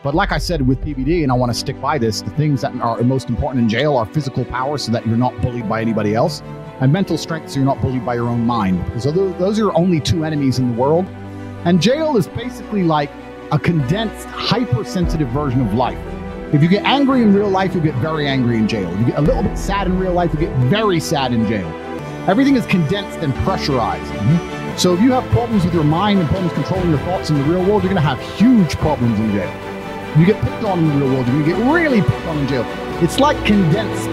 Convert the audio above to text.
But like I said with PBD, and I want to stick by this, the things that are most important in jail are physical power so that you're not bullied by anybody else, and mental strength so you're not bullied by your own mind. Because those are only two enemies in the world. And jail is basically like a condensed, hypersensitive version of life. If you get angry in real life, you get very angry in jail. You get a little bit sad in real life, you get very sad in jail. Everything is condensed and pressurized. So if you have problems with your mind and problems controlling your thoughts in the real world, you're going to have huge problems in jail. You get picked on in the real world, to get really picked on in jail. It's like condensed